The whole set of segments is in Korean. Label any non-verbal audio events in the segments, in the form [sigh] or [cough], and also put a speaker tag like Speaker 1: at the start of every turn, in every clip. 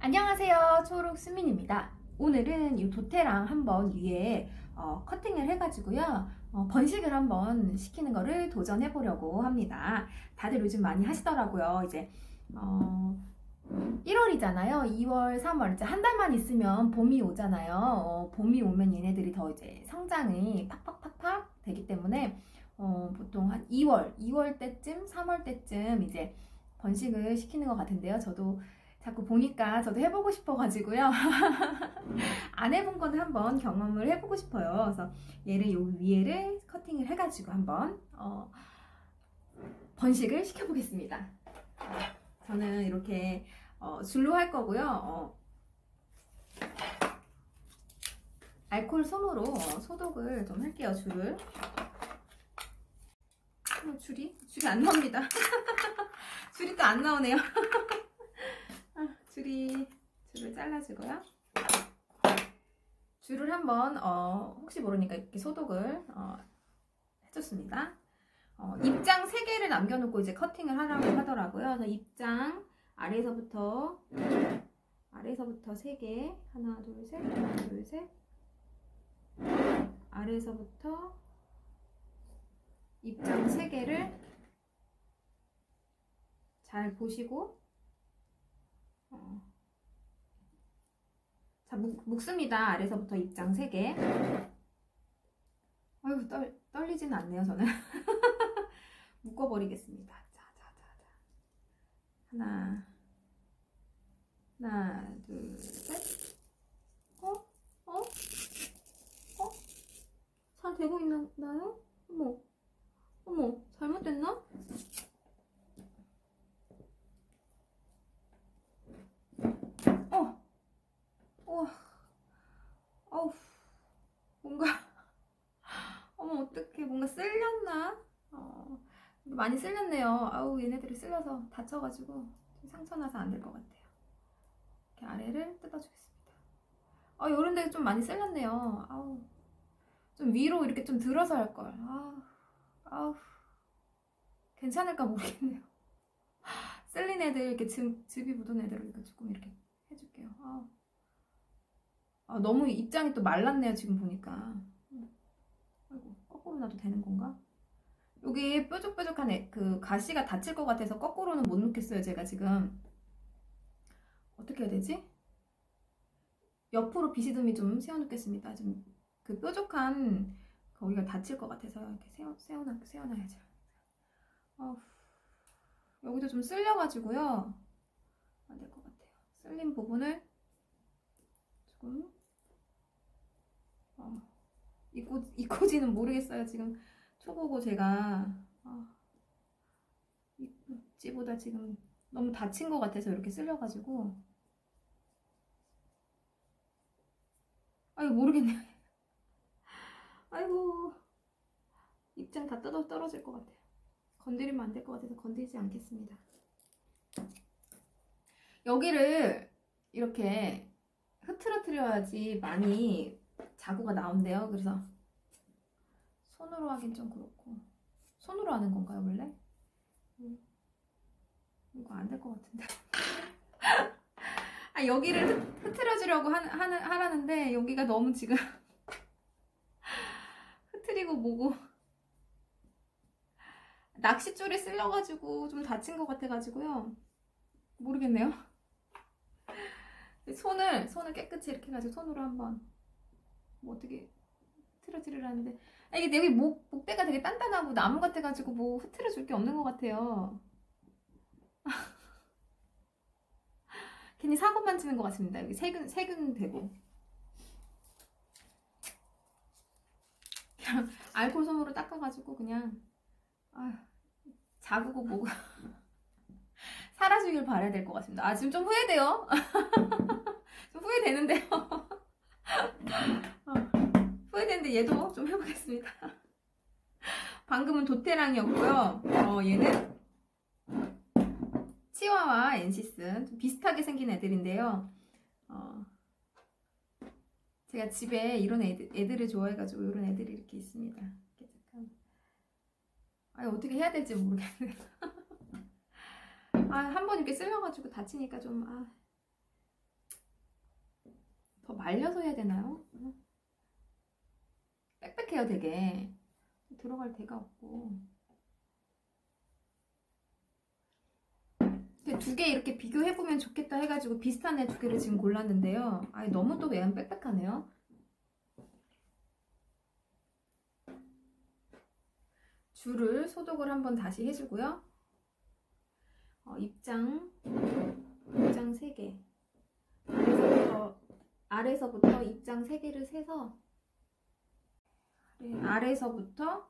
Speaker 1: 안녕하세요. 초록 수민입니다. 오늘은 이 도태랑 한번 위에 어, 커팅을 해가지고요. 어, 번식을 한번 시키는 거를 도전해 보려고 합니다. 다들 요즘 많이 하시더라고요. 이제 어, 1월이잖아요. 2월 3월. 이제 한 달만 있으면 봄이 오잖아요. 어, 봄이 오면 얘네들이 더 이제 성장이 팍팍팍팍 되기 때문에 어, 보통 한 2월 2월 때쯤 3월 때쯤 이제 번식을 시키는 것 같은데요. 저도 자꾸 보니까 저도 해보고 싶어가지고요. [laughs] 안 해본 건 한번 경험을 해보고 싶어요. 그래서 얘를 요 위에를 커팅을 해가지고 한번 어, 번식을 시켜보겠습니다. 저는 이렇게 어, 줄로 할 거고요. 어, 알콜 솜으로 어, 소독을 좀 할게요. 줄을. 어, 줄이? 줄이 안 나옵니다. [laughs] 줄이 또 안 나오네요. [laughs] 줄이 줄을 잘라주고요. 줄을 한번 어, 혹시 모르니까 이렇게 소독을 어, 해줬습니다. 어, 입장 3개를 남겨놓고 이제 커팅을 하라고 하더라고요. 그래서 입장 아래에서부터 아래에서부터 3개 하나 둘셋 하나 둘셋 아래에서부터 입장 3개를 잘 보시고 어. 자, 묵, 묵습니다. 아래서부터 입장 3개. 아유, 떨, 떨리진 않네요, 저는. [laughs] 묶어버리겠습니다. 자, 자, 자, 자. 하나, 하나, 둘, 셋. 어? 어? 어? 잘 되고 있나요? 어머, 어머, 잘못됐나? 우와. 뭔가. [laughs] 어머, 어떡해. 뭔가 쓸렸나? 어, 많이 쓸렸네요. 아우, 얘네들이 쓸려서 다쳐가지고 상처나서 안 될 것 같아요. 이렇게 아래를 뜯어주겠습니다. 아, 요런 데좀 많이 쓸렸네요. 아우. 좀 위로 이렇게 좀 들어서 할걸. 아우. 아우. 괜찮을까 모르겠네요. [laughs] 쓸린 애들, 이렇게 즙, 즙이 묻은 애들을 이렇게 조금 이렇게 해줄게요. 아우. 아, 너무 입장이 또 말랐네요 지금 보니까. 아이고 거꾸로 놔도 되는 건가? 여기 뾰족뾰족한 애, 그 가시가 다칠 것 같아서 거꾸로는 못 놓겠어요 제가 지금. 어떻게 해야 되지? 옆으로 비시듬이 좀 세워놓겠습니다. 좀 그 뾰족한 거기가 다칠 것 같아서 이렇게 세워, 세워놔, 세워놔야죠. 어 여기도 좀 쓸려가지고요. 안 될 것 같아요. 쓸린 부분을 조금 어, 이코, 이코지는 모르겠어요. 지금 초보고 제가 어, 이코지보다 지금 너무 다친 것 같아서 이렇게 쓸려가지고 아이고 모르겠네요. [laughs] 아이고 입장 다 뜯어 떨어질 것 같아요. 건드리면 안 될 것 같아서 건드리지 않겠습니다. 여기를 이렇게 흐트러뜨려야지 많이 자구가 나온대요. 그래서 손으로 하긴 좀 그렇고 손으로 하는 건가요 원래? 음. 이거 안 될 것 같은데 [laughs] 아 여기를 흐트러주려고 하, 하는, 하라는데 여기가 너무 지금 [laughs] 흐트리고 뭐고 낚싯줄에 쓸려가지고 좀 다친 것 같아가지고요 모르겠네요 [laughs] 손을 손을 깨끗이 이렇게 해가지고 손으로 한번 뭐 어떻게 흐트러지르라는데. 아, 이게 여기 목, 목대가 되게 단단하고 나무 같아가지고 뭐 흐트러 줄 게 없는 것 같아요. [laughs] 괜히 사고만 치는 것 같습니다. 여기 세균, 세균 되고. 그냥 알콜 솜으로 닦아가지고 그냥 아, 자구고 뭐고 사라지길 바라야 될 것 같습니다. 아 지금 좀 후회돼요? [laughs] 좀 후회되는데요? 어, [laughs] 후회되는데 얘도 좀 해보겠습니다. [laughs] 방금은 도테랑이었고요. 어, 얘는 치와와 엔시스 좀 비슷하게 생긴 애들인데요. 어, 제가 집에 이런 애들, 애들을 좋아해가지고 이런 애들이 이렇게 있습니다. 아 어떻게 해야 될지 모르겠네요. [laughs] 아, 한 번 이렇게 쓸려가지고 다치니까 좀, 아, 더 말려서 해야 되나요? 빽빽해요 되게. 들어갈 데가 없고. 두 개 이렇게 비교해보면 좋겠다 해가지고 비슷한 애 두 개를 지금 골랐는데요. 아 너무 또 외양 빽빽하네요? 줄을 소독을 한번 다시 해주고요. 어, 입장. 입장 3개. 아래서부터, 아래서부터 입장 3개를 세서 아래, 서부터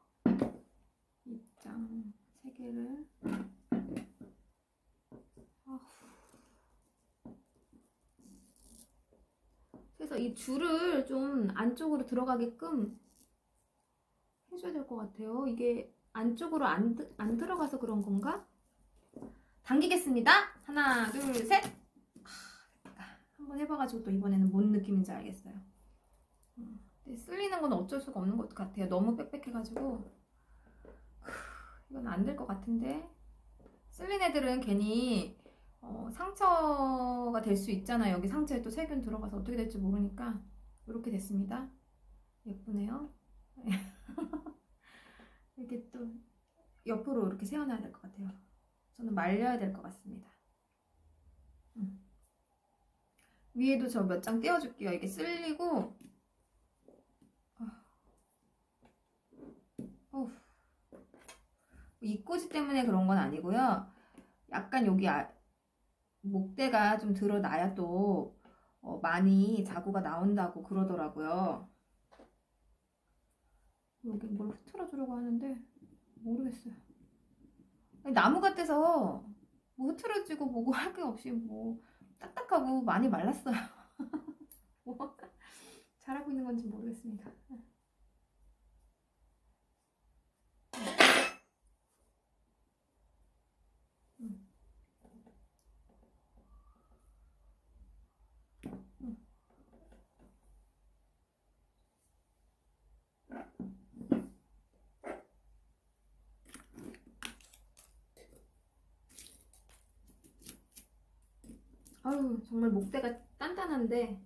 Speaker 1: 입장 3개를 그래서 이 줄을 좀 안쪽으로 들어가게끔 해줘야 될 것 같아요. 이게 안쪽으로 안, 안 들어가서 그런 건가? 당기겠습니다. 하나, 둘, 셋. 한번 해봐가지고 또 이번에는 뭔 느낌인지 알겠어요. 음, 쓸리는 건 어쩔 수가 없는 것 같아요. 너무 빽빽해가지고 이건 안 될 것 같은데 쓸린 애들은 괜히 어, 상처가 될 수 있잖아요. 여기 상처에 또 세균 들어가서 어떻게 될지 모르니까 이렇게 됐습니다. 예쁘네요. [laughs] 이렇게 또 옆으로 이렇게 세워놔야 될 것 같아요. 저는 말려야 될 것 같습니다. 음. 위에도 저 몇 장 떼어줄게요. 이게 쓸리고 어. 이꼬지 때문에 그런 건 아니고요. 약간 여기 아, 목대가 좀 드러나야 또 어, 많이 자구가 나온다고 그러더라고요. 여기 뭘 흐트러 주려고 하는데 모르겠어요. 나무 같아서 뭐 흐트러지고 뭐고 할 게 없이 뭐 딱딱하고 많이 말랐어요. [laughs] 뭐 잘하고 있는 건지 모르겠습니다. 정말 목대가 단단한데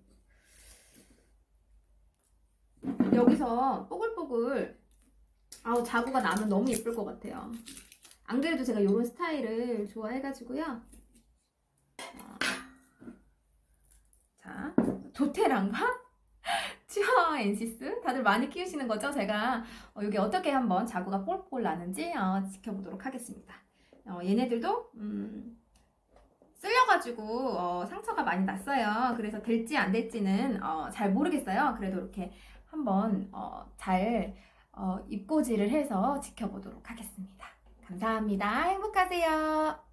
Speaker 1: 여기서 뽀글뽀글 아우 자구가 나면 너무 예쁠 것 같아요. 안 그래도 제가 이런 스타일을 좋아해가지고요. 자 도테랑과 [laughs] 치와와 엔시스. 다들 많이 키우시는 거죠? 제가 어, 여기 어떻게 한번 자구가 뽀글뽀글 나는지 어, 지켜보도록 하겠습니다. 어, 얘네들도 음, 쓸려가지고 어, 상처가 많이 났어요. 그래서 될지 안 될지는 어, 잘 모르겠어요. 그래도 이렇게 한번 어, 잘 어, 입고지를 해서 지켜보도록 하겠습니다. 감사합니다. 행복하세요.